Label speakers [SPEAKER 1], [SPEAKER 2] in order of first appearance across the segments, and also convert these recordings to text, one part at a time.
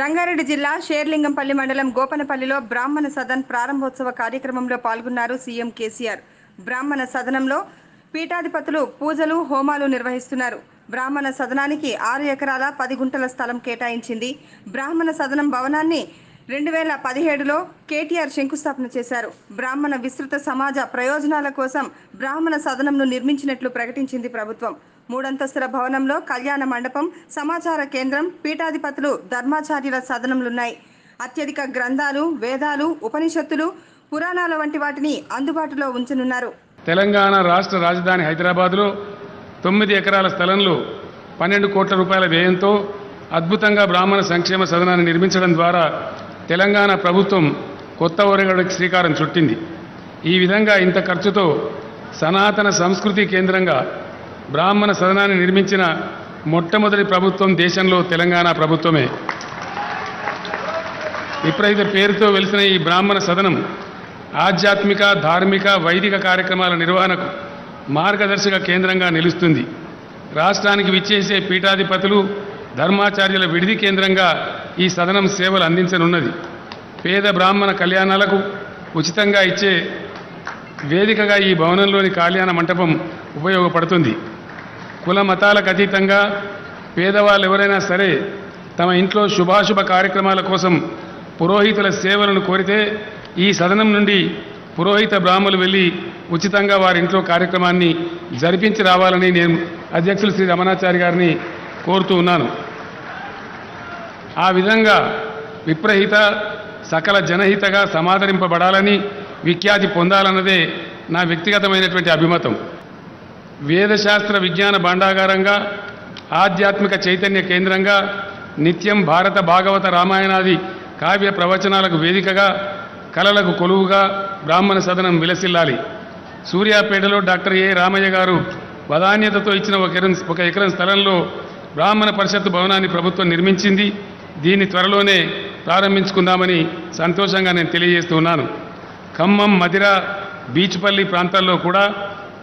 [SPEAKER 1] రంగారెడ్డి జిల్లా షేర్లింగంపల్లి మండలం గోపనపల్లిలో బ్రాహ్మణ సదన్ ప్రారంభోత్సవ కార్యక్రమంలో పాల్గొన్నారు సీఎం కేసీఆర్. బ్రాహ్మణ సదనంలో పీఠాధిపతులు పూజలు హోమాలు నిర్వహిస్తున్నారు. బ్రాహ్మణ సదనానికి ఆరు ఎకరాల పది గుంటల స్థలం కేటాయించింది. బ్రాహ్మణ సదనం భవనాన్ని రెండు వేల పదిహేడులో కేటీఆర్ శంకుస్థాపన చేశారు. బ్రాహ్మణ విస్తృత సమాజ ప్రయోజనాల కోసం బ్రాహ్మణ సదనంను నిర్మించినట్లు ప్రకటించింది ప్రభుత్వం. మూడంతస్తుల భవనంలో కళ్యాణ మండపం సమాచార కేంద్రం పీఠాధిపతులు ధర్మాచార్యుల సదనములున్నాయి అత్యధిక గ్రంథాలు వేదాలు ఉపనిషత్తులు పురాణాల వంటి వాటిని అందుబాటులో ఉంచనున్నారు.
[SPEAKER 2] తెలంగాణ రాష్ట్ర రాజధాని హైదరాబాద్లో తొమ్మిది ఎకరాల స్థలంలో పన్నెండు కోట్ల రూపాయల వ్యయంతో అద్భుతంగా బ్రాహ్మణ సంక్షేమ సదనాన్ని నిర్మించడం ద్వారా తెలంగాణ ప్రభుత్వం కొత్త ఒరగడకి శ్రీకారం చుట్టింది. ఈ విధంగా ఇంత ఖర్చుతో సనాతన సంస్కృతి కేంద్రంగా బ్రాహ్మణ సదనాన్ని నిర్మించిన మొట్టమొదటి ప్రభుత్వం దేశంలో తెలంగాణ ప్రభుత్వమే. విపరీత పేరుతో వెలిసిన ఈ బ్రాహ్మణ సదనం ఆధ్యాత్మిక ధార్మిక వైదిక కార్యక్రమాల నిర్వహణకు మార్గదర్శక కేంద్రంగా నిలుస్తుంది. రాష్ట్రానికి విచ్చేసే పీఠాధిపతులు ధర్మాచార్యుల విడిది కేంద్రంగా ఈ సదనం సేవలు అందించనున్నది. పేద బ్రాహ్మణ కళ్యాణాలకు ఉచితంగా ఇచ్చే వేదికగా ఈ భవనంలోని కళ్యాణ మంటపం ఉపయోగపడుతుంది. కుల మతాలకు అతీతంగా పేదవాళ్ళు ఎవరైనా సరే తమ ఇంట్లో శుభాశుభ కార్యక్రమాల కోసం పురోహితుల సేవలను కోరితే ఈ సదనం నుండి పురోహిత బ్రాహ్మలు వెళ్ళి ఉచితంగా వారి ఇంట్లో కార్యక్రమాన్ని జరిపించి రావాలని నేను అధ్యక్షులు శ్రీ రమణాచారి గారిని కోరుతూ ఉన్నాను. ఆ విధంగా విప్రహిత సకల జనహితగా సమాదరింపబడాలని విఖ్యాతి పొందాలన్నదే నా వ్యక్తిగతమైనటువంటి అభిమతం. వేదశాస్త్ర విజ్ఞాన భాండాగారంగా ఆధ్యాత్మిక చైతన్య కేంద్రంగా నిత్యం భారత భాగవత రామాయణాది కావ్య ప్రవచనాలకు వేదికగా కళలకు కొలువుగా బ్రాహ్మణ సదనం విలసిల్లాలి. సూర్యాపేటలో డాక్టర్ ఏ రామయ్య గారు వదాన్యతతో ఇచ్చిన ఒక ఎకరం ఒక ఎకరం స్థలంలో బ్రాహ్మణ పరిషత్తు భవనాన్ని ప్రభుత్వం నిర్మించింది. దీన్ని త్వరలోనే ప్రారంభించుకుందామని సంతోషంగా నేను తెలియజేస్తున్నాను ఖమ్మం మదిర బీచ్పల్లి ప్రాంతాల్లో కూడా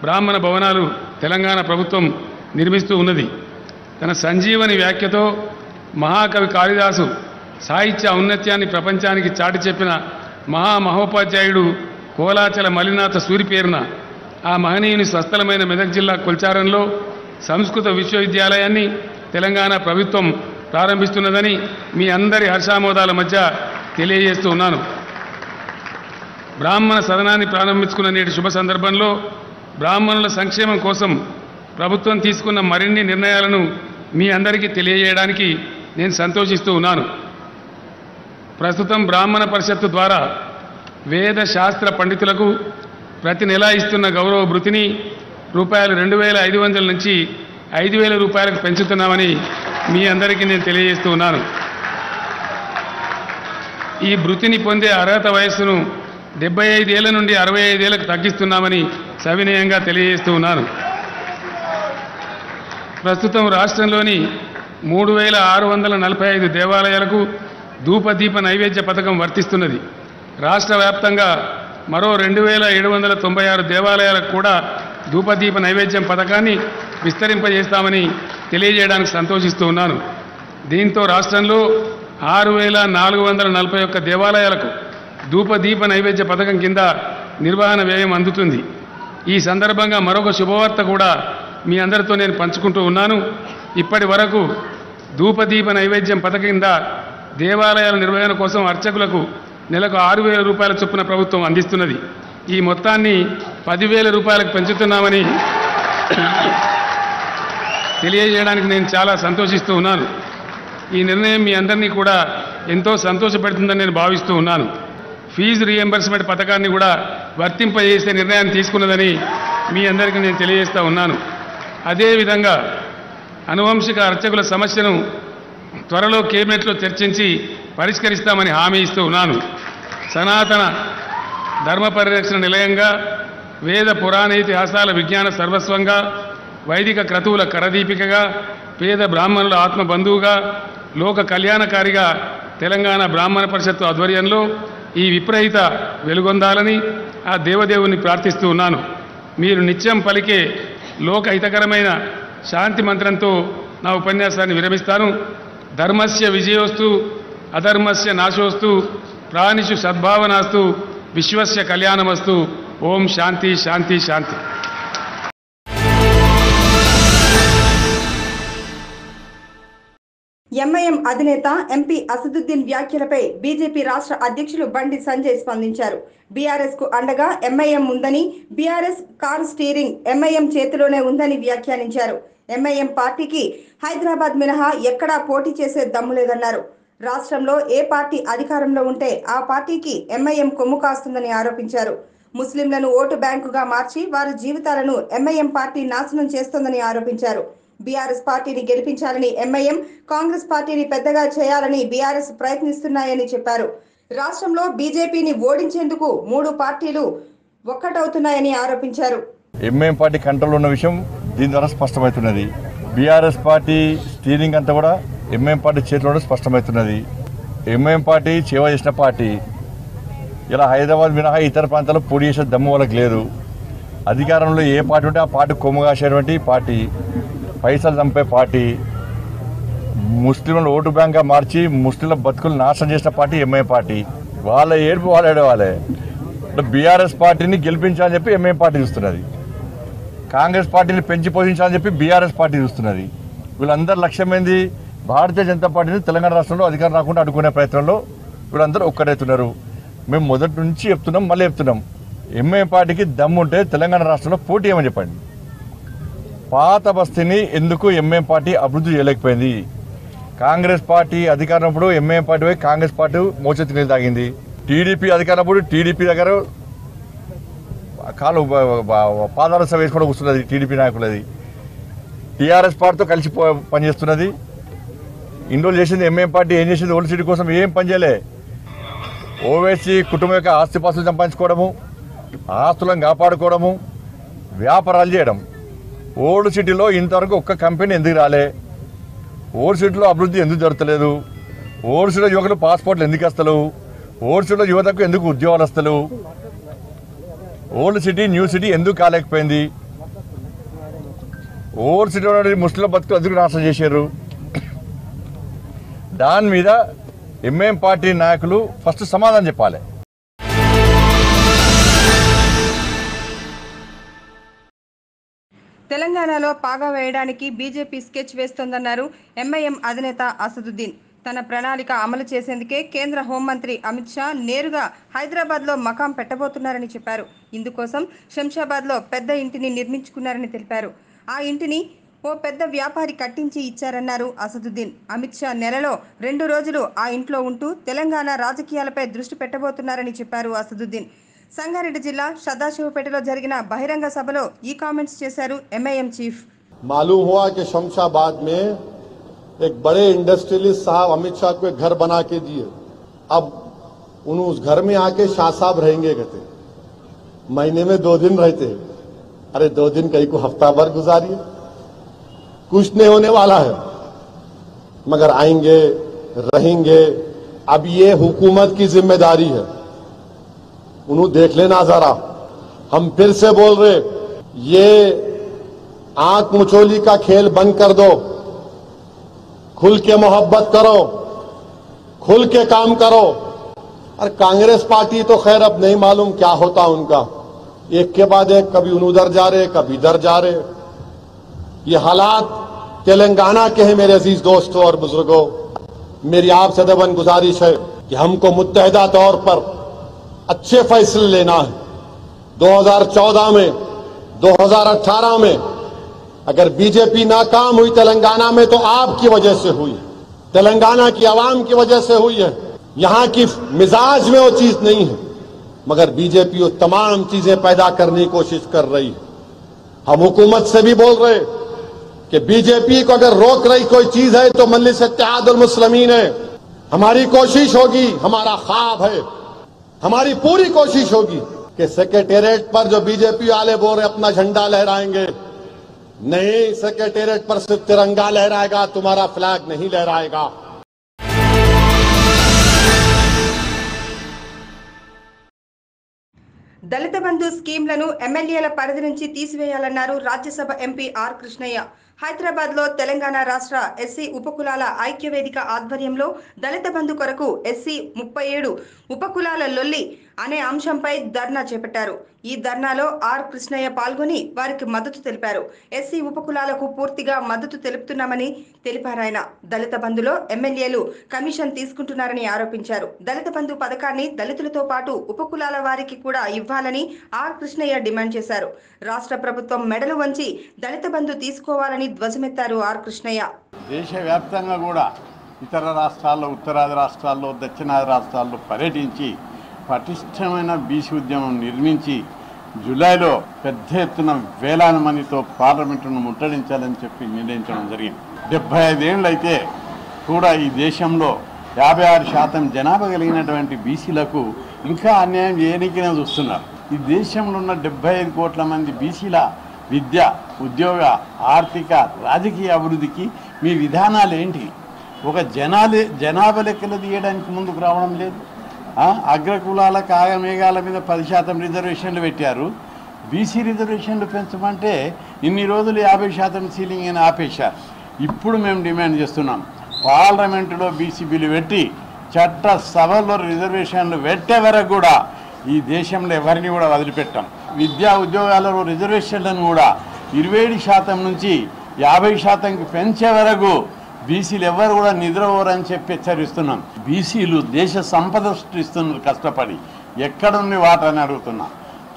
[SPEAKER 2] బ్రాహ్మణ భవనాలు తెలంగాణ ప్రభుత్వం నిర్మిస్తూ ఉన్నది. తన సంజీవని వ్యాఖ్యతో మహాకవి కాళిదాసు సాహిత్య ఔన్నత్యాన్ని ప్రపంచానికి చాటి చెప్పిన మహామహోపాధ్యాయుడు కోలాచల మలినాథ సూరి పేరున ఆ మహనీయుని స్వస్థలమైన మెదక్ జిల్లా కొల్చారంలో సంస్కృత విశ్వవిద్యాలయాన్ని తెలంగాణ ప్రభుత్వం ప్రారంభిస్తున్నదని మీ అందరి హర్షామోదాల మధ్య తెలియజేస్తూ ఉన్నాను. బ్రాహ్మణ సదనాన్ని ప్రారంభించుకున్న నేటి శుభ సందర్భంలో బ్రాహ్మణుల సంక్షేమం కోసం ప్రభుత్వం తీసుకున్న మరిన్ని నిర్ణయాలను మీ అందరికీ తెలియజేయడానికి నేను సంతోషిస్తూ ఉన్నాను. ప్రస్తుతం బ్రాహ్మణ పరిషత్తు ద్వారా వేద శాస్త్ర పండితులకు ప్రతి నెల ఇస్తున్న గౌరవ భృతిని రూపాయలు రెండు వేల ఐదు వందల నుంచి ఐదు వేల రూపాయలకు పెంచుతున్నామని మీ అందరికీ నేను తెలియజేస్తూ ఉన్నాను. ఈ భృతిని పొందే అర్హత వయస్సును డెబ్బై ఐదేళ్ళ నుండి అరవై ఐదేళ్ళకు తగ్గిస్తున్నామని సవినయంగా తెలియజేస్తూ ఉన్నాను. ప్రస్తుతం రాష్ట్రంలోని మూడు వేల ఆరు వందల నలభై ఐదు దేవాలయాలకు ధూపదీప నైవేద్య పథకం వర్తిస్తున్నది. రాష్ట్ర వ్యాప్తంగా మరో రెండు వేల ఏడు వందల తొంభై ఆరు దేవాలయాలకు కూడా ధూపదీప నైవేద్యం పథకాన్ని విస్తరింపజేస్తామని తెలియజేయడానికి సంతోషిస్తూ ఉన్నాను. దీంతో రాష్ట్రంలో ఆరు వేల నాలుగు వందల నలభై ఒక్క దేవాలయాలకు ధూపదీప నైవేద్య పథకం కింద నిర్వహణ వ్యయం అందుతుంది. ఈ సందర్భంగా మరొక శుభవార్త కూడా మీ అందరితో నేను పంచుకుంటూ ఉన్నాను. ఇప్పటి వరకు ధూపదీప నైవేద్యం పథకం కింద దేవాలయాల నిర్వహణ కోసం అర్చకులకు నెలకు ఆరు వేల రూపాయల చొప్పున ప్రభుత్వం అందిస్తున్నది. ఈ మొత్తాన్ని పదివేల రూపాయలకు పెంచుతున్నామని తెలియజేయడానికి నేను చాలా సంతోషిస్తూ ఉన్నాను. ఈ నిర్ణయం మీ అందరినీ కూడా ఎంతో సంతోషపెడుతుందని నేను భావిస్తూ ఉన్నాను. ఫీజు రీఎంబర్స్మెంట్ పథకాన్ని కూడా వర్తింపజేసే నిర్ణయాన్ని తీసుకున్నదని మీ అందరికీ నేను తెలియజేస్తా ఉన్నాను. అదేవిధంగా అనువంశిక అర్చకుల సమస్యను త్వరలో కేబినెట్లో చర్చించి పరిష్కరిస్తామని హామీ ఇస్తూ ఉన్నాను. సనాతన ధర్మ పరిరక్షణ నిలయంగా వేద పురాణ ఇతిహాసాల విజ్ఞాన సర్వస్వంగా వైదిక క్రతువుల కరదీపికగా పేద బ్రాహ్మణుల ఆత్మ బంధువుగా లోక కళ్యాణకారిగా తెలంగాణ బ్రాహ్మణ పరిషత్తు ఆధ్వర్యంలో ఈ విప్రహిత వెలుగొందాలని ఆ దేవదేవుని ప్రార్థిస్తూ ఉన్నాను. మీరు నిత్యం పలికే లోకహితకరమైన శాంతి మంత్రంతో నా ఉపన్యాసాన్ని విరమిస్తాను. ధర్మస్య విజయోస్తు అధర్మస్య నాశోస్తు ప్రాణిషు సద్భావనాస్తు విశ్వస్య కళ్యాణమస్తు. ఓం శాంతి శాంతి శాంతి.
[SPEAKER 1] ఎంఐఎం అధినేత ఎంపీ అసదుద్దీన్ వ్యాఖ్యలపై బీజేపీ రాష్ట్ర అధ్యక్షులు బండి సంజయ్ స్పందించారు. బీఆర్ఎస్కు అండగా ఎంఐఎం ఉందని బీఆర్ఎస్ కార్ స్టీరింగ్ ఎంఐఎం చేతిలోనే ఉందని వ్యాఖ్యానించారు. ఎంఐఎం పార్టీకి హైదరాబాద్ మినహా ఎక్కడా పోటీ చేసే దమ్ము లేదన్నారు. రాష్ట్రంలో ఏ పార్టీ అధికారంలో ఉంటే ఆ పార్టీకి ఎంఐఎం కొమ్ము కాస్తుందని ఆరోపించారు. ముస్లింలను ఓటు బ్యాంకుగా మార్చి వారి జీవితాలను ఎంఐఎం పార్టీ నాశనం చేస్తోందని ఆరోపించారు. బీఆర్ఎస్ పార్టీని గెలిపించాలని ఎంఐఎం కాంగ్రెస్ పార్టీని పెద్దగా చేయాలని బీఆర్ఎస్ ప్రయత్నిస్తున్నాయని చెప్పారు. రాష్ట్రంలో బీజేపీని ఓడించేందుకు మూడు పార్టీలు ఒక్కటవుతున్నాయని ఆరోపించారు.
[SPEAKER 3] ఎంఐఎం పార్టీ కంట్రోల్ ఉన్న విషయం దీని ద్వారా స్పష్టమవుతున్నది. బీఆర్ఎస్ పార్టీ స్టీరింగ్ అంతా కూడా ఎంఐఎం పార్టీ చేతిలో స్పష్టమవుతున్నది. ఎంఐఎం పార్టీ సేవ చేసిన పార్టీ. ఇలా హైదరాబాద్ మినహా ఇతర ప్రాంతాల్లో పోటీ చేసే దమ్ము వాళ్ళకి లేదు. అధికారంలో ఏ పార్టీ ఉంటే ఆ పార్టీ కొమ్ము కాసేటువంటి పార్టీ. పైసలు చంపే పార్టీ ముస్లింలు ఓటు బ్యాంక్గా మార్చి ముస్లింల బతుకులు నాశనం చేసిన పార్టీ ఎంఐ పార్టీ. వాళ్ళ ఏడుపు వాళ్ళు వాళ్ళే బీఆర్ఎస్ పార్టీని గెలిపించాలని చెప్పి ఎంఐ పార్టీ చూస్తున్నది. కాంగ్రెస్ పార్టీని పెంచి పోషించాలని చెప్పి బీఆర్ఎస్ పార్టీ చూస్తున్నది. వీళ్ళందరి లక్ష్యం ఏంది? భారతీయ జనతా పార్టీని తెలంగాణ రాష్ట్రంలో అధికారం రాకుండా అడ్డుకునే ప్రయత్నంలో వీళ్ళందరూ ఒక్కడవుతున్నారు మేము మొదటి నుంచి చెప్తున్నాం మళ్ళీ చెప్తున్నాం. ఎంఐ పార్టీకి దమ్ముంటే తెలంగాణ రాష్ట్రంలో పోటీ ఏమని చెప్పండి? పాత బస్తీని ఎందుకు ఎంఏం పార్టీ అభివృద్ధి చేయలేకపోయింది? కాంగ్రెస్ పార్టీ అధికారంప్పుడు ఎంఏం పార్టీ పోయి కాంగ్రెస్ పార్టీ మోచెత్తి నీళ్ళు తాగింది. టీడీపీ అధికారంప్పుడు టీడీపీ దగ్గర కాలు బ- వేసుకోవడం వస్తున్నది టీడీపీ నాయకులది. టీఆర్ఎస్ పార్టీతో కలిసి పనిచేస్తున్నది. ఇన్ని చేసింది ఎంఏం పార్టీ ఏం చేసింది ఓల్డ్ సిటీ కోసం ఏం పని చేయలే. కుటుంబం యొక్క ఆస్తిపాస్తులు సంపాదించుకోవడము ఆస్తులను కాపాడుకోవడము వ్యాపారాలు చేయడం. ఓల్డ్ సిటీలో ఇంతవరకు ఒక్క కంపెనీ ఎందుకు రాలే? ఓల్డ్ సిటీలో అభివృద్ధి ఎందుకు జరుగుతలేదు ఓల్డ్ సిటీలో యువకులు పాస్పోర్ట్లు ఎందుకు వస్తలేవు ఓల్డ్ సిటీలో యువతకు ఎందుకు ఉద్యోగాలు వస్తలేవు? ఓల్డ్ సిటీ న్యూ సిటీ ఎందుకు కాలేకపోయింది? ఓల్డ్ సిటీలో ముస్లిం బతుకులు ఎందుకు నాశనం చేశారు? దాని మీద ఎంఎం పార్టీ నాయకులు ఫస్ట్ సమాధానం చెప్పాలి.
[SPEAKER 1] తెలంగాణలో పాగా వేయడానికి బీజేపీ స్కెచ్ వేస్తోందన్నారు ఎంఐఎం అధినేత అసదుద్దీన్. తన ప్రణాళిక అమలు చేసేందుకే కేంద్ర హోంమంత్రి అమిత్ షా నేరుగా హైదరాబాద్లో మకాం పెట్టబోతున్నారని చెప్పారు. ఇందుకోసం శంషాబాద్లో పెద్ద ఇంటిని నిర్మించుకున్నారని తెలిపారు. ఆ ఇంటిని ఓ పెద్ద వ్యాపారి కట్టించి ఇచ్చారన్నారు అసదుద్దీన్. అమిత్ షా నెలలో రెండు రోజులు ఆ ఇంట్లో ఉంటూ తెలంగాణ రాజకీయాలపై దృష్టి పెట్టబోతున్నారని చెప్పారు అసదుద్దీన్. సంగారెడ్డి జిల్లా సదాశివపేటలో జరిగిన బహిరంగ సభలో ఈ కామెంట్స్ చేశారు ఎంఐఎం చీఫ్
[SPEAKER 4] मालूम हुआ कि शमशाबाद में एक बड़े इंडस्ट्रियलिस्ट साहब अमित शाह को एक घर बना के दिए अब उन उस घर में आके शाह साहब रहेंगे कहते महीने में दो दिन रहते अरे दो दिन कहीं को हफ्ता भर गुजारिए कुछ नहीं होने वाला है मगर आएंगे रहेंगे अब ये हुकूमत की जिम्मेदारी है उन्होंने देख लेना जरा। हम फिर से बोल रहे, ये आँख मुचोली का खेल बंद कर दो। खुल के मोहब्बत करो। खुल के काम करो। और कांग्रेस पार्टी तो खैर अब नहीं मालूम क्या होता उनका। एक के बाद एक, कभी उन उधर जा रहे, कभी इधर जा रहे। ये हालात तेलंगाना के हैं मेरे अज़ीज़ दोस्तों और बुज़ुर्गों। मेरी आपसे दबन गुजारिश है कि हमको मुतहदा तौर पर अच्छे फैसले लेना है। 2014 में 2018 में, अगर बीजेपी नाकाम हुई तेलंगाना में तो आपकी वजह से हुई तेलंगाना की आवाम की वजह से हुई है। यहाँ की मिजाज में वो चीज़ नहीं है। मगर बीजेपी वो तमाम चीज़ें पैदा करने की कोशिश कर रही है। हम हुकूमत से भी बोल रहे कि बीजेपी को अगर रोक रही कोई चीज़ है तो इत्तेहादुल मुस्लिमीन है। हमारी कोशिश होगी, हमारा ख्वाब है। हमारी पूरी कोशिश होगी कि सेक्रेटेरिएट पर जो बीजेपी वाले बोल रहे अपना झंडा लहराएँगे। नहीं, सेक्रेटेरिएट पर सिर्फ़ तिरंगा लहराएगा, तुम्हारा फ्लैग नहीं लहराएगा।
[SPEAKER 1] దళిత బంధు స్కీమ్లను ఎమ్మెల్యేల పరిధి నుంచి తీసివేయాలన్నారు రాజ్యసభ ఎంపీ ఆర్ కృష్ణయ్య. హైదరాబాద్లో తెలంగాణ రాష్ట్ర ఎస్సీ ఉపకులాల ఐక్యవేదిక ఆధ్వర్యంలో దళిత బంధు కొరకు ఎస్సీ ముప్పై ఏడు ఉపకులాల లొల్లి అనే అంశంపై ధర్నా చేపట్టారు. ఈ ధర్నాలో ఆర్ కృష్ణయ్య పాల్గొని వారికి మద్దతు తెలిపారు. ఎస్సీ ఉపకులాలకు పూర్తిగా మద్దతు తెలుపుతున్నామని తెలిపారాయన దళిత బంధులో ఎమ్మెల్యేలు కమిషన్ తీసుకుంటున్నారని ఆరోపించారు. దళిత బంధు పథకాన్ని దళితులతో పాటు ఉపకులాల వారికి కూడా ఇవ్వాలని ఆర్ కృష్ణయ్య డిమాండ్ చేశారు. రాష్ట్ర ప్రభుత్వం మెడలు వంచి దళిత బంధు తీసుకోవాలని ధ్వజమెత్తారు ఆర్ కృష్ణయ్య.
[SPEAKER 5] దేశవ్యాప్తంగా కూడా ఇతర రాష్ట్రాల్లో ఉత్తరాది రాష్ట్రాల్లో దక్షిణాది రాష్ట్రాల్లో పర్యటించి పటిష్టమైన బీసీ ఉద్యమం నిర్మించి జూలైలో పెద్ద ఎత్తున వేలాది మందితో పార్లమెంటును ముట్టడించాలని చెప్పి నిర్ణయించడం జరిగింది. డెబ్బై ఐదేళ్ళు అయితే కూడా ఈ దేశంలో యాభై ఆరు శాతం జనాభా కలిగినటువంటి బీసీలకు ఇంకా అన్యాయం చేయడానికినే చూస్తున్నారు. ఈ దేశంలో ఉన్న డెబ్బై ఐదు కోట్ల మంది బీసీల విద్య ఉద్యోగ ఆర్థిక రాజకీయ అభివృద్ధికి మీ విధానాలు ఏంటి? ఒక జనాలే జనాభా లెక్కలు తీయడానికి ముందుకు రావడం లేదు. అగ్రకులాల కాగమేఘాల మీద పది శాతం రిజర్వేషన్లు పెట్టారు. బీసీ రిజర్వేషన్లు పెంచమంటే ఇన్ని రోజులు యాభై శాతం సీలింగ్ అని ఆపేశారు ఇప్పుడు మేము డిమాండ్ చేస్తున్నాం. పార్లమెంటులో బీసీ బిల్లు పెట్టి చట్ట సభలో రిజర్వేషన్లు పెట్టే వరకు కూడా ఈ దేశంలో ఎవరిని కూడా వదిలిపెట్టాం. విద్యా ఉద్యోగాలలో రిజర్వేషన్లను కూడా ఇరవై ఏడు శాతం నుంచి యాభై శాతంకి పెంచే వరకు బీసీలు ఎవరు కూడా నిద్రపోరని చెప్పి హెచ్చరిస్తున్నాం. బీసీలు దేశ సంపద సృష్టిస్తున్నారు కష్టపడి ఎక్కడుంది వాటని అడుగుతున్నా.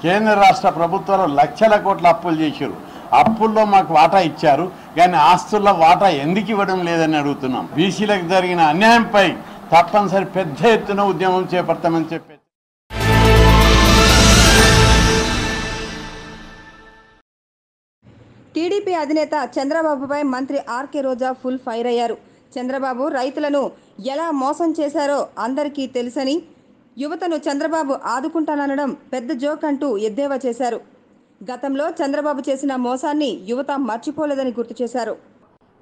[SPEAKER 5] కేంద్ర రాష్ట్ర ప్రభుత్వాలు లక్షల కోట్ల అప్పులు చేశారు. అప్పుల్లో మాకు వాటా ఇచ్చారు. కానీ ఆస్తుల్లో వాటా ఎందుకు ఇవ్వడం లేదని అడుగుతున్నాం. బీసీలకు జరిగిన అన్యాయంపై తప్పనిసరి పెద్ద ఎత్తున ఉద్యమం చేపడతామని చెప్పి
[SPEAKER 1] టీడీపీ అధినేత చంద్రబాబుపై మంత్రి ఆర్కే రోజా ఫుల్ ఫైర్ అయ్యారు. చంద్రబాబు రైతులను ఎలా మోసం చేశారో అందరికీ తెలుసని యువతను చంద్రబాబు ఆదుకుంటాననడం పెద్ద జోక్ అంటూ ఎద్దేవా చేశారు. గతంలో చంద్రబాబు చేసిన మోసాన్ని యువత మర్చిపోలేదని గుర్తు చేశారు.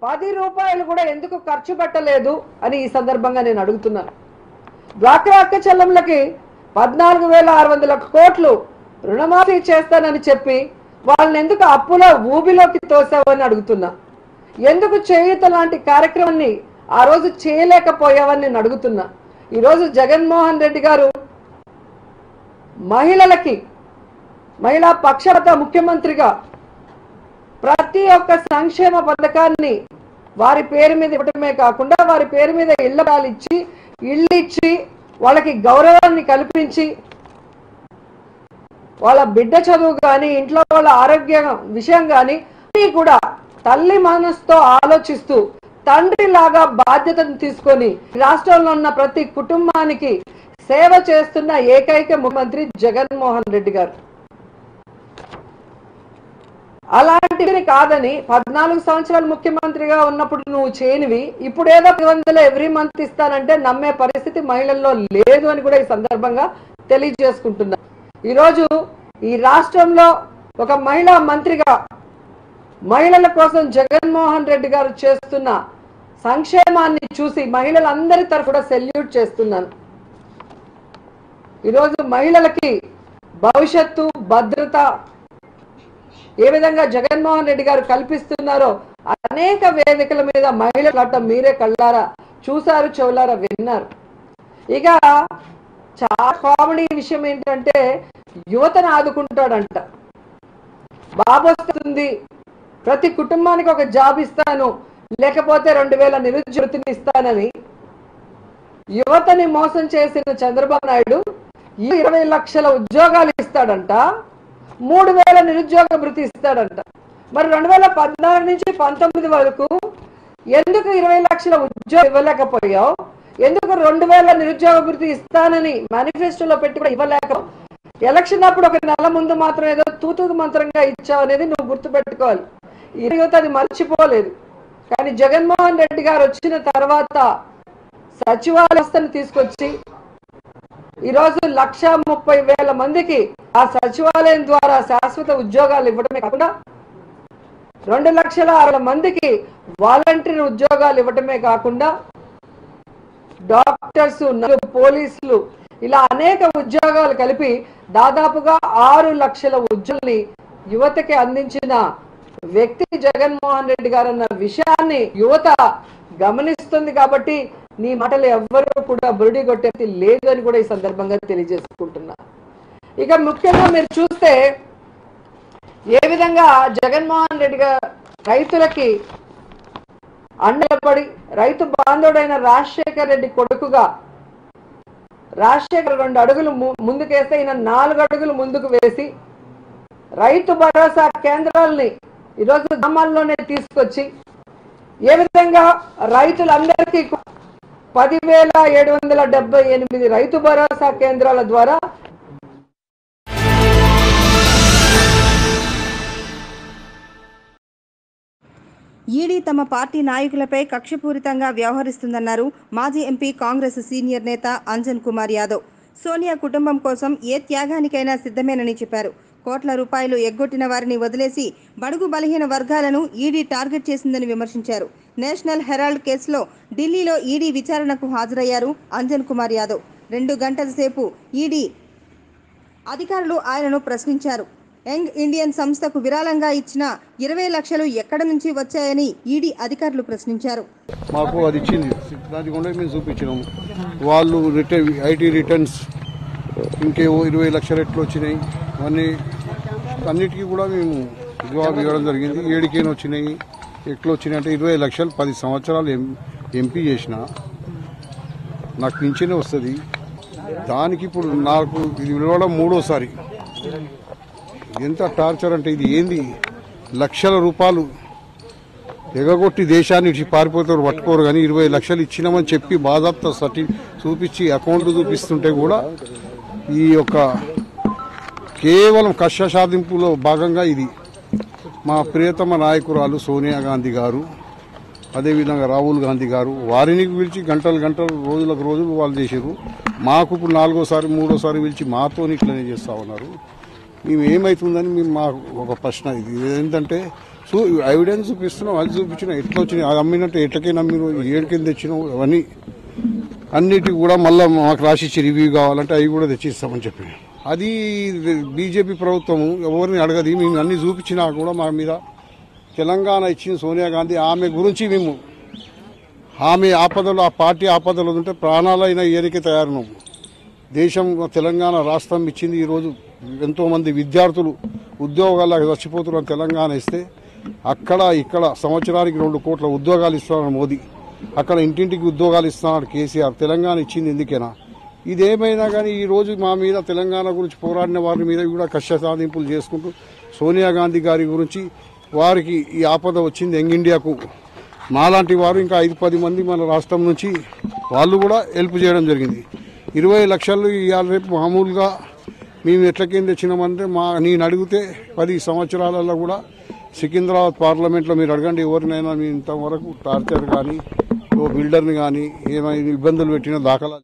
[SPEAKER 6] పది రూపాయలు కూడా ఎందుకు ఖర్చు పెట్టలేదు అని ఈ సందర్భంగా నేను అడుగుతున్నాను. డ్వాక్రా అక్క పద్నాలుగు వేల ఆరు వందల కోట్లు రుణమాఫీ చేస్తానని చెప్పి వాళ్ళని ఎందుకు అప్పుల ఊబిలోకి తోసావని అడుగుతున్నా? ఎందుకు చేయూత లాంటి కార్యక్రమాన్ని ఆ రోజు చేయలేకపోయావని నేను అడుగుతున్నా? ఈరోజు జగన్మోహన్ రెడ్డి గారు మహిళలకి మహిళా పక్షపాత ముఖ్యమంత్రిగా ప్రతి ఒక్క సంక్షేమ పథకాన్ని వారి పేరు మీద ఇవ్వటమే కాకుండా వారి పేరు మీద ఇళ్ళ ఇచ్చి ఇళ్ళు ఇచ్చి వాళ్ళకి గౌరవాన్ని కల్పించి వాళ్ళ బిడ్డ చదువు కానీ ఇంట్లో వాళ్ళ ఆరోగ్య విషయం కానీ కూడా తల్లి మనసుతో ఆలోచిస్తూ తండ్రి లాగా బాధ్యతను తీసుకొని రాష్ట్రంలో ఉన్న ప్రతి కుటుంబానికి సేవ చేస్తున్న ఏకైక ముఖ్యమంత్రి జగన్మోహన్ రెడ్డి గారు. అలాంటివి కాదని పద్నాలుగు సంవత్సరాలు ముఖ్యమంత్రిగా ఉన్నప్పుడు నువ్వు చేయనివి ఇప్పుడు ఏదో పది వందలు ఎవ్రీ మంత్ ఇస్తానంటే నమ్మే పరిస్థితి మహిళల్లో లేదు అని కూడా ఈ సందర్భంగా తెలియజేసుకుంటున్నా. ఈరోజు ఈ రాష్ట్రంలో ఒక మహిళా మంత్రిగా మహిళల కోసం జగన్మోహన్ రెడ్డి గారు చేస్తున్న సంక్షేమాన్ని చూసి మహిళలందరి తరఫు సెల్యూట్ చేస్తున్నాను. ఈరోజు మహిళలకి భవిష్యత్తు భద్రత ఏ విధంగా జగన్మోహన్ రెడ్డి గారు కల్పిస్తున్నారో అనేక వేదికల మీద మహిళల ఆటం మీరే కళ్ళారా చూశారు చెవులారా విన్నారు. ఇక చాలా కామెడీ విషయం ఏంటంటే యువతను ఆదుకుంటాడంట. బాబు వస్తుంది ప్రతి కుటుంబానికి ఒక జాబ్ ఇస్తాను లేకపోతే రెండు వేల నిరుద్యోగతిని ఇస్తానని యువతని మోసం చేసిన చంద్రబాబు నాయుడు ఇరవై లక్షల ఉద్యోగాలు ఇస్తాడంట మూడు వేల నిరుద్యోగ భృతి ఇస్తాడంట. మరి రెండు వేల పద్నాలుగు నుంచి పంతొమ్మిది వరకు ఎందుకు ఇరవై లక్షల ఉద్యోగం ఇవ్వలేకపోయావు? ఎందుకు రెండు వేల నిరుద్యోగ వృత్తి ఇస్తానని మేనిఫెస్టోలో పెట్టి కూడా ఇవ్వలేక ఎలక్షన్ అప్పుడు ఒక నెల ముందు మాత్రం ఏదో తూతూ మంత్రంగా ఇచ్చావు అనేది నువ్వు గుర్తుపెట్టుకోవాలి. యువత అది మర్చిపోలేదు. కానీ జగన్మోహన్ రెడ్డి గారు వచ్చిన తర్వాత సచివాలయస్థను తీసుకొచ్చి ఈరోజు లక్ష ముప్పై వేల మందికి ఆ సచివాలయం ద్వారా శాశ్వత ఉద్యోగాలు ఇవ్వడమే కాకుండా రెండు లక్షల అరవై మందికి వాలంటీర్ ఉద్యోగాలు ఇవ్వటమే కాకుండా డాక్టర్స్ పోలీసులు ఇలా అనేక ఉద్యోగాలు కలిపి దాదాపుగా ఆరు లక్షల ఉద్యోగుల్ని యువతకి అందించిన వ్యక్తి జగన్మోహన్ రెడ్డి గారు అన్న విషయాన్ని యువత గమనిస్తుంది కాబట్టి నీ మాటలు ఎవ్వరూ కూడా బురుడి కొట్టేది లేదు అని కూడా ఈ సందర్భంగా తెలియజేసుకుంటున్నా. ఇక ముఖ్యంగా మీరు చూస్తే ఏ విధంగా జగన్మోహన్ రెడ్డి గారు రైతులకి అండపడి రైతు బాంధవుడైన రాజశేఖర్ రెడ్డి కొడుకుగా రాజశేఖర్ రెండు అడుగులు ము- ముందుకేస్తే ఈయన నాలుగు అడుగులు ముందుకు వేసి రైతు భరోసా కేంద్రాల్ని ఈరోజు గ్రామాల్లోనే తీసుకొచ్చి ఏ విధంగా రైతులందరికీ పదివేల ఏడు వందల డెబ్బై ఎనిమిది రైతు భరోసా కేంద్రాల ద్వారా
[SPEAKER 1] ఈడీ తమ పార్టీ నాయకులపై కక్షపూరితంగా వ్యవహరిస్తుందన్నారు మాజీ ఎంపీ కాంగ్రెస్ సీనియర్ నేత అంజన్ కుమార్ యాదవ్. సోనియా కుటుంబం కోసం ఏ త్యాగానికైనా సిద్ధమేనని చెప్పారు. కోట్ల రూపాయలు ఎగ్గొట్టిన వారిని వదిలేసి బడుగు బలహీన వర్గాలను ఈడీ టార్గెట్ చేసిందని విమర్శించారు. నేషనల్ హెరాల్డ్ కేసులో ఢిల్లీలో ఈడీ విచారణకు హాజరయ్యారు అంజన్ కుమార్ యాదవ్. రెండు గంటల సేపు ఈడీ అధికారులు ఆయనను ప్రశ్నించారు. యంగ్ ఇండియన్ సంస్థకు విరాళంగా ఇచ్చిన ఇరవై లక్షలు ఎక్కడ నుంచి వచ్చాయని ఈడీ అధికారులు ప్రశ్నించారు.
[SPEAKER 7] మాకు అది ఇచ్చింది. దానికి కూడా మేము చూపించినాము. వాళ్ళు రిటర్న్ ఐటీ రిటర్న్స్ ఇంకేవో ఇరవై లక్షలు ఎట్లు వచ్చినాయి. అవన్నీ అన్నిటికీ కూడా మేము జవాబు ఇవ్వడం జరిగింది. ఏడికేనా వచ్చినాయి ఎట్లు వచ్చినాయి అంటే ఇరవై లక్షలు పది సంవత్సరాలు ఎం ఎంపీ చేసిన. నాకు పింఛనే వస్తుంది. దానికి ఇప్పుడు నాకు ఇది విలువడం మూడోసారి. ఎంత టార్చర్ అంటే ఇది ఏంది? లక్షల రూపాయలు ఎగగొట్టి దేశాన్ని ఇచ్చి పారిపోతారు పట్టుకోరు కానీ ఇరవై లక్షలు ఇచ్చినామని చెప్పి బాధాప్త సర్టి చూపించి అకౌంట్లు చూపిస్తుంటే కూడా ఈ యొక్క కేవలం కష్ట సాధింపులో భాగంగా ఇది. మా ప్రియతమ నాయకురాలు సోనియా గాంధీ గారు అదేవిధంగా రాహుల్ గాంధీ గారు వారిని పిలిచి గంటలు గంటలు రోజులకు రోజులు వాళ్ళు చేశారు మాకు ఇప్పుడు నాలుగోసారి మూడోసారి పిలిచి మాతో ఇట్లనే చేస్తా ఉన్నారు. మేము ఏమవుతుందని మేము మాకు ఒక ప్రశ్న ఇది. ఏంటంటే చూ ఎవిడెన్స్ చూపిస్తున్నాం అది చూపించినా ఎట్లా వచ్చినాయి అది అమ్మినట్టు ఎట్లకే మీరు ఏడుకెళ్ళి తెచ్చినావు అవన్నీ. అన్నిటికి కూడా మళ్ళీ మాకు రాసిచ్చి రివ్యూ కావాలంటే అవి కూడా తెచ్చిస్తామని చెప్పి అది బీజేపీ ప్రభుత్వం ఎవరిని అడగది. మేము అన్ని చూపించినా కూడా మా మీద తెలంగాణ ఇచ్చిన సోనియా గాంధీ ఆమె గురించి మేము ఆమె ఆపదలు ఆ పార్టీ ఆపదలు ఉంటే ప్రాణాలైన ఏరికే తయారున్నాం దేశం తెలంగాణ రాష్ట్రం ఇచ్చింది ఈరోజు ఎంతోమంది విద్యార్థులు ఉద్యోగాలకు చచ్చిపోతున్న తెలంగాణ ఇస్తే అక్కడ ఇక్కడ సంవత్సరానికి రెండు కోట్ల ఉద్యోగాలు ఇస్తున్నాడు మోదీ. అక్కడ ఇంటింటికి ఉద్యోగాలు ఇస్తున్నాడు కేసీఆర్. తెలంగాణ ఇచ్చింది ఎందుకేనా? ఇదేమైనా కానీ ఈ రోజు మా మీద తెలంగాణ గురించి పోరాడిన వారి మీద కూడా కష్ట సాధింపులు చేసుకుంటూ సోనియా గాంధీ గారి గురించి వారికి ఈ ఆపద వచ్చింది యంగ్ ఇండియాకు. మాలాంటి వారు ఇంకా ఐదు పది మంది మన రాష్ట్రం నుంచి వాళ్ళు కూడా హెల్ప్ చేయడం జరిగింది. ఇరవై లక్షలు ఇవాళ రేపు మామూలుగా మేము ఎట్లకేం తెచ్చినామంటే మా నేను అడిగితే పది సంవత్సరాలలో కూడా సికింద్రాబాద్ పార్లమెంట్లో మీరు అడగండి ఎవరినైనా మీ ఇంతవరకు టార్చర్ కానీ ఓ బిల్డర్ని కానీ ఏమైనా ఇబ్బందులు పెట్టిన దాఖలా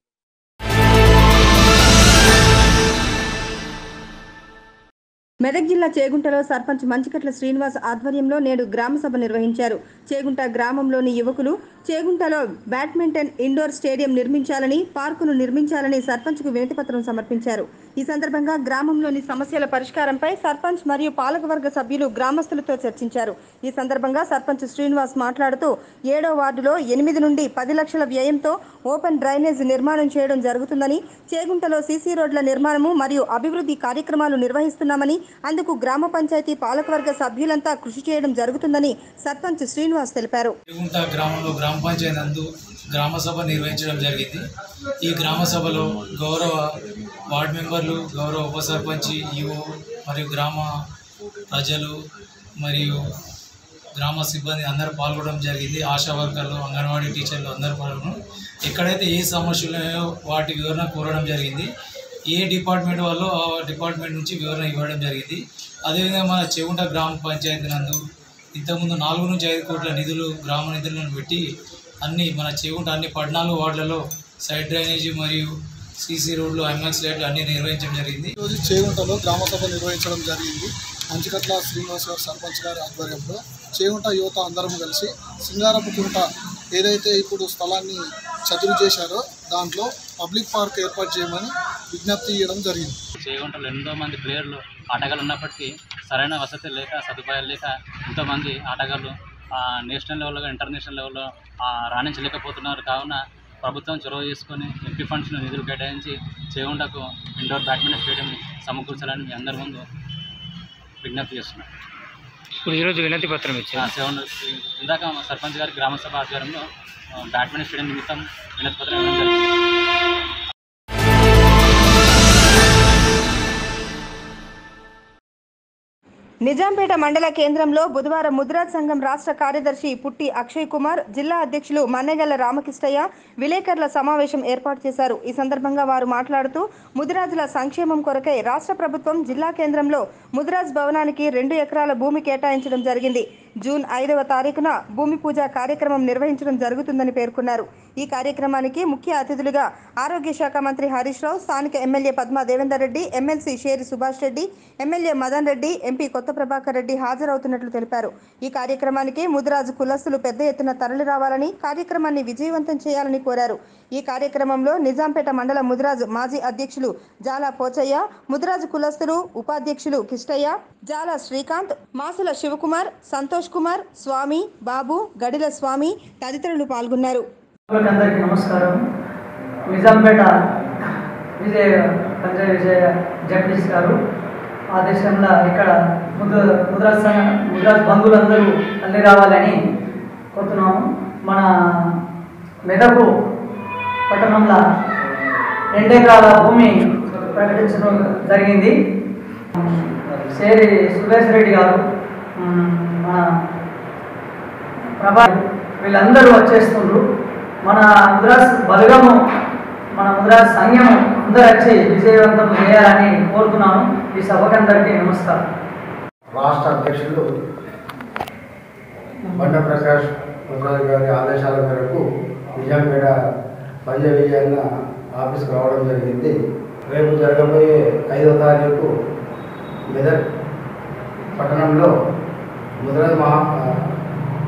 [SPEAKER 1] మెదక్ జిల్లా చేగుంటలో సర్పంచ్ మంచికట్ల శ్రీనివాస్ ఆధ్వర్యంలో నేడు గ్రామ సభ నిర్వహించారు. చేగుంట గ్రామంలోని యువకులు చేగుంటలో బ్యాడ్మింటన్ ఇండోర్ స్టేడియం నిర్మించాలని పార్కును నిర్మించాలని సర్పంచ్కు వినతిపత్రం సమర్పించారు. ఈ సందర్భంగా గ్రామంలోని సమస్యల పరిష్కారంపై సర్పంచ్ మరియు పాలకవర్గ సభ్యులు గ్రామస్తులతో చర్చించారు. ఈ సందర్భంగా సర్పంచ్ శ్రీనివాస్ మాట్లాడుతూ ఏడో వార్డులో ఎనిమిది నుండి పది లక్షల వ్యయంతో ఓపెన్ డ్రైనేజ్ నిర్మాణం చేయడం జరుగుతుందని చేగుంటలో సీసీ రోడ్ల నిర్మాణము మరియు అభివృద్ధి కార్యక్రమాలు నిర్వహిస్తున్నామని అందుకు గ్రామ పంచాయతీ పాలకవర్గ సభ్యులంతా కృషి చేయడం జరుగుతుందని సర్పంచ్ శ్రీనివాస్ తెలిపారు.
[SPEAKER 8] గ్రామంలో గ్రామ పంచాయతీ నందు గ్రామ సభ నిర్వహించడం జరిగింది. ఈ గ్రామ సభలో గౌరవ వార్డు మెంబర్లు గౌరవ ఉప సర్పంచ్ ఈఓ మరియు గ్రామ ప్రజలు మరియు గ్రామ సిబ్బంది అందరూ పాల్గొనడం జరిగింది. ఆశా వర్కర్లు అంగన్వాడీ టీచర్లు అందరూ పాల్గొనడం ఎక్కడైతే ఏ సమస్యలు వాటి వివరణ కోరడం జరిగింది. ఏ డిపార్ట్మెంట్ వాళ్ళు ఆ డిపార్ట్మెంట్ నుంచి వివరణ ఇవ్వడం జరిగింది. అదేవిధంగా మన చెవుంట గ్రామ పంచాయతీ నందు ఇంతకుముందు నాలుగు నుంచి ఐదు కోట్ల నిధులు గ్రామ నిధులను పెట్టి అన్ని మన చెవుంట అన్ని పద్నాలుగు వార్డులలో సైడ్ డ్రైనేజీ మరియు సీసీ రోడ్లు ఎంఎక్స్ లైట్లు అన్ని నిర్వహించడం జరిగింది.
[SPEAKER 9] ఈరోజు చేగుంటలో గ్రామ సభ నిర్వహించడం జరిగింది. మంచికట్ల శ్రీనివాస్ గారు సర్పంచ్ గారి ఆధ్వర్యంలో చేగుంట యువత అందరం కలిసి సింగారపుకుంట ఏదైతే ఇప్పుడు స్థలాన్ని చదువు చేశారో దాంట్లో పబ్లిక్ పార్క్ ఏర్పాటు చేయమని విజ్ఞప్తి చేయడం జరిగింది.
[SPEAKER 10] చేగుంటలో ఎంతో మంది ప్లేయర్లు ఆటగాళ్ళు ఉన్నప్పటికీ సరైన వసతి లేక సదుపాయాలు లేక ఎంతోమంది ఆటగాళ్ళు నేషనల్ లెవెల్లో ఇంటర్నేషనల్ లెవెల్లో రాణించలేకపోతున్నారు. కావున ప్రభుత్వం చొరవ చేసుకొని ఎంపీ ఫండ్స్ను నిధులు కేటాయించి చేగుంటకు ఇండోర్ బ్యాడ్మింటన్ స్టేడియం సమకూర్చాలని మీ అందరి ముందు విజ్ఞప్తి చేస్తున్నాం.
[SPEAKER 11] ఇప్పుడు ఈరోజు వినతి పత్రం ఇచ్చారు.
[SPEAKER 10] సెవెన్ ఇందాక సర్పంచ్ గారి గ్రామ సభ ఆధ్వర్యంలో బ్యాడ్మింటన్ స్టేడియం నిమిత్తం వినతి పత్రం ఇవ్వడం జరిగింది.
[SPEAKER 1] నిజాంపేట మండల కేంద్రంలో బుధవారం ముద్రాజ్ సంఘం రాష్ట్ర కార్యదర్శి పుట్టి అక్షయ్ కుమార్ జిల్లా అధ్యక్షులు మన్నెగల్ల రామకృష్ణయ్య విలేకరుల సమావేశం ఏర్పాటు చేశారు. ఈ సందర్భంగా వారు మాట్లాడుతూ ముదిరాజుల సంక్షేమం కొరకై రాష్ట్ర ప్రభుత్వం జిల్లా కేంద్రంలో ముదిరాజ్ భవనానికి రెండు ఎకరాల భూమి కేటాయించడం జరిగింది. జూన్ ఐదవ తారీఖున భూమి పూజ కార్యక్రమం నిర్వహించడం జరుగుతుందని పేర్కొన్నారు. ఈ కార్యక్రమానికి ముఖ్య అతిథులుగా ఆరోగ్య శాఖ మంత్రి హరీష్ రావు స్థానిక MLA Padma Devender Reddy MLC Sheri Subhash Reddy MLA Madan Reddy MP Kotha Prabhakar Reddy హాజరవుతున్నట్లు తెలిపారు. ఈ కార్యక్రమానికి ముదిరాజు కులస్తులు పెద్ద ఎత్తున తరలి రావాలని కార్యక్రమాన్ని విజయవంతం చేయాలని కోరారు. ఈ కార్యక్రమంలో నిజాంపేట మండల ముదిరాజు మాజీ అధ్యక్షులు జాలా పోచయ్య ముదిరాజు కులస్తులు ఉపాధ్యక్షులు కిష్టయ్య జాల శ్రీకాంత్ మాసుల శివకుమార్ సంతోష్ కుమార్ స్వామి బాబు గడిల స్వామి తదితరులు పాల్గొన్నారు.
[SPEAKER 12] అందరికీ నమస్కారం. నిజాంపేట విజయ సంజయ్ విజయ జగదీష్ గారు ఆదేశంలో ఇక్కడ ముద్ర ముద్రా సంఘ ముద్రా బంధువులందరూ అన్ని రావాలని కోరుతున్నాము. మన మెదకు పట్టణంలో రెండెకరాల భూమి ప్రకటించడం జరిగింది. సేరి సురేష్ రెడ్డి గారు మన ప్రభా వీళ్ళందరూ వచ్చేస్తుండ్రు. మన ముద్రాస్ బలగము మన ముద్రాస్ సంఘం అందరూ వచ్చి విజయవంతం చేయాలని కోరుతున్నాను ఈ సభకందరికీ నమస్కారం.
[SPEAKER 13] రాష్ట్ర అధ్యక్షులు బండ ప్రకాష్ ప్రసాద్ గారి ఆదేశాల మేరకు విజయంపేట పంజ విజయన్న ఆఫీస్కి రావడం జరిగింది. రేపు జరగబోయే ఐదో తారీఖు మెదక్ పట్టణంలో ముద్రాజ్ మహా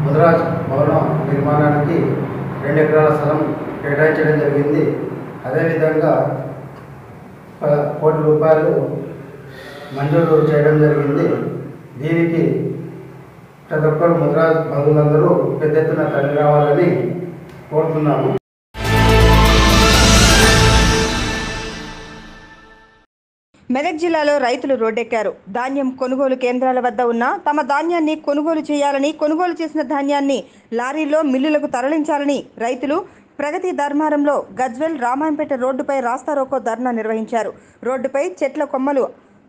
[SPEAKER 13] ముద్రాజ్ భవనం నిర్మాణానికి రెండు ఎకరాల స్థలం కేటాయించడం జరిగింది. అదేవిధంగా ప- కోటి రూపాయలు మంజూరు చేయడం జరిగింది. దీనికి ప్రతి ఒక్కరు ముద్రా బంధువులందరూ పెద్ద ఎత్తున తరలి రావాలని కోరుతున్నాము.
[SPEAKER 1] మెదక్ జిల్లాలో రైతులు రోడ్డెక్కారు. ధాన్యం కొనుగోలు కేంద్రాల వద్ద ఉన్న తమ ధాన్యాన్ని కొనుగోలు చేయాలని కొనుగోలు చేసిన ధాన్యాన్ని లారీలో మిల్లులకు తరలించాలని రైతులు ప్రగతి ధర్మారంలో గజ్వెల్ రామాయంపేట రోడ్డుపై రాస్తారోకో ధర్నా నిర్వహించారు. రోడ్డుపై చెట్ల కొమ్మలు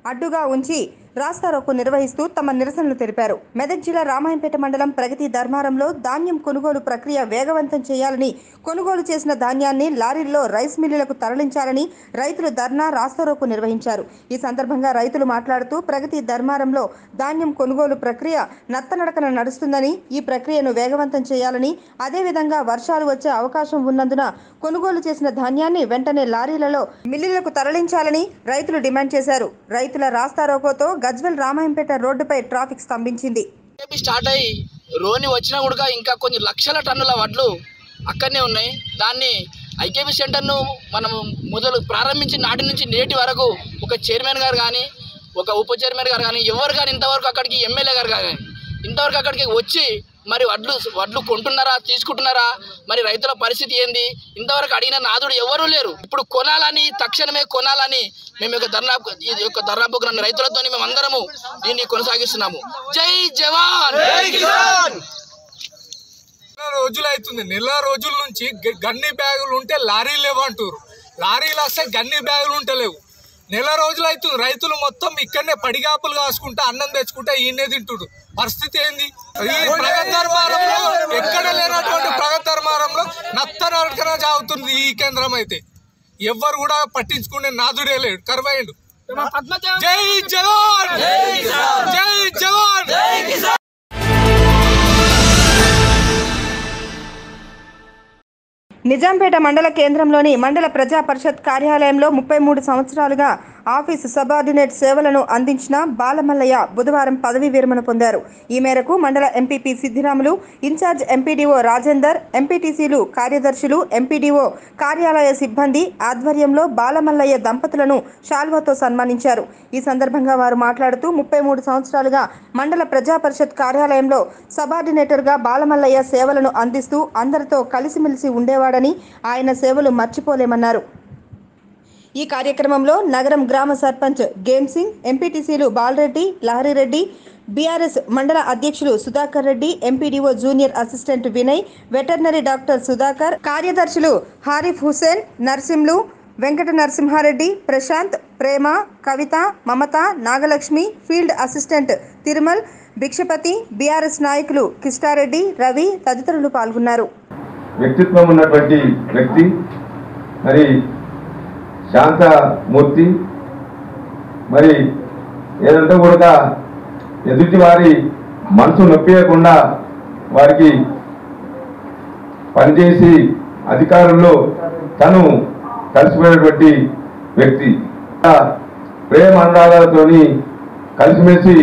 [SPEAKER 1] అడ్డుగా ఉంచి రాస్తారోకో నిర్వహిస్తూ తమ నిరసనలు తెలిపారు. మెదక్ జిల్లా రామాయంపేట మండలం ప్రగతి ధర్మారంలో ధాన్యం కొనుగోలు ప్రక్రియ వేగవంతం చేయాలని కొనుగోలు చేసిన ధాన్యాన్ని లారీల్లో రైస్ మిల్లులకు తరలించాలని రైతులు ధర్నా రాస్తారోకు నిర్వహించారు. ఈ సందర్భంగా రైతులు మాట్లాడుతూ ప్రగతి ధర్మారంలో ధాన్యం కొనుగోలు ప్రక్రియ నత్తనడకన నడుస్తుందని ఈ ప్రక్రియను వేగవంతం చేయాలని అదేవిధంగా వర్షాలు వచ్చే అవకాశం ఉన్నందున కొనుగోలు చేసిన ధాన్యాన్ని వెంటనే లారీలలో మిల్లులకు తరలించాలని రైతులు డిమాండ్ చేశారు. రైతుల రాస్తారోకోతో గజ్వెల్ రామాయంపేట రోడ్డుపై ట్రాఫిక్ స్తంభించింది.
[SPEAKER 14] ఐకేపీ స్టార్ట్ అయ్యి రోని వచ్చినా కూడా ఇంకా కొన్ని లక్షల టన్నుల వడ్లు అక్కడనే ఉన్నాయి. దాన్ని ఐకేపీ సెంటర్ను మనం మొదలు ప్రారంభించి నాటి నుంచి నేటి వరకు ఒక చైర్మన్ గారు కానీ ఒక ఉప చైర్మన్ గారు కానీ ఎవరు కానీ ఇంతవరకు అక్కడికి ఎమ్మెల్యే గారు కానీ ఇంతవరకు అక్కడికి వచ్చి మరి వడ్లు వడ్లు కొంటున్నారా తీసుకుంటున్నారా? మరి రైతుల పరిస్థితి ఏంది? ఇంతవరకు అడిగిన నాదుడు ఎవరూ లేరు. ఇప్పుడు కొనాలని తక్షణమే కొనాలని మేము యొక్క ధర్నా ఈ యొక్క ధర్నా ప్రోగ్రాం రైతులతో మేము అందరము దీన్ని కొనసాగిస్తున్నాము. జై జవాన్! జై
[SPEAKER 15] నెల రోజులు అవుతుంది. నెల రోజుల నుంచి గన్ని బ్యాగులు ఉంటే లారీలు లేవు అంటారు లారీలు వస్తే గన్ని బ్యాగులు ఉంటలేవు. నెల రోజులు అవుతుంది రైతులు మొత్తం ఇక్కడనే పడిగాపులు కాసుకుంటా అన్నం తెచ్చుకుంటా ఈయనే తింటుడు పరిస్థితి ఏంది? ఈ ప్రగతి ధర్మారంలో ఎక్కడ లేనటువంటి ప్రగతి ధర్మారంలో నత్త నరకన సాగుతుంది ఈ కేంద్రం అయితే. ఎవ్వరు కూడా పట్టించుకునే నాదుడే లేడు. కరువయ్యండు. జై జవాన్! జై జవాన్!
[SPEAKER 1] నిజాంపేట మండల కేంద్రంలోని మండల ప్రజా పరిషత్ కార్యాలయంలో ముప్పై మూడు సంవత్సరాలుగా ఆఫీస్ సబార్డినేట్ సేవలను అందించిన బాలమల్లయ్య బుధవారం పదవీ విరమణ పొందారు. ఈ మేరకు మండల MPP Siddiramulu in charge MPDO Rajender ఎంపీటీసీలు కార్యదర్శులు ఎంపీడీఓ కార్యాలయ సిబ్బంది ఆధ్వర్యంలో బాలమల్లయ్య దంపతులను శాల్వాతో సన్మానించారు. ఈ సందర్భంగా వారు మాట్లాడుతూ ముప్పై మూడు సంవత్సరాలుగా మండల ప్రజా పరిషత్ కార్యాలయంలో సబార్డినేటర్గా బాలమల్లయ్య సేవలను అందిస్తూ అందరితో కలిసిమెలిసి ఉండేవాడని ఆయన సేవలు మర్చిపోలేమన్నారు. ఈ కార్యక్రమంలో నగరం గ్రామ సర్పంచ్ గేమ్ సింగ్ ఎంపీటీసీలు బాలరెడ్డి లహరిరెడ్డి బీఆర్ఎస్ మండల అధ్యక్షులు Sudhakar Reddy MPDO junior assistant Vinay veterinary doctor Sudhakar కార్యదర్శులు Harif Hussain Narsimlu Venkata Narasimha Reddy Prashanth Prema Kavitha Mamatha Nagalakshmi field assistant Thirumal Bhikshapathi BRS నాయకులు కిష్టారెడ్డి రవి తదితరులు పాల్గొన్నారు.
[SPEAKER 16] వ్యక్తిత్వం ఉన్నటువంటి వ్యక్తి మరి శాంతమూర్తి. మరి ఏదంటే కూడా ఎదుటి వారి మనసు నొప్పియకుండా వారికి పనిచేసి అధికారుల్లో తను కలిసిపోయినటువంటి వ్యక్తి. ప్రేమ అనురాగాలతోని కలిసిమెలిసి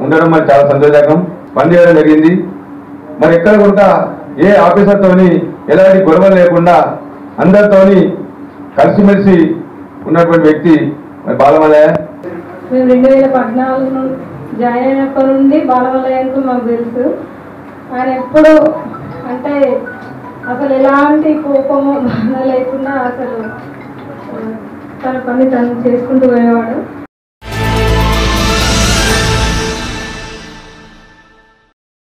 [SPEAKER 16] ఉండడం మరి చాలా సంతోషకం పనిచేయడం జరిగింది. మరి ఎక్కడ కూడా ఏ ఆఫీసర్తోని ఎలాంటి గొడవ లేకుండా అందరితోని కలిసిమెలిసి ఉన్నటువంటి వ్యక్తి మరి బాలమల్లయ్య
[SPEAKER 17] మేము రెండు వేల పద్నాలుగు జాయిన్ అయినప్పటి నుండి బాలవలయంకు మాకు తెలుసు. ఆయన ఎప్పుడు అంటే అసలు ఎలాంటి కోపము బాధ లేకుండా అసలు తన పని తను చేసుకుంటూ పోయేవాడు.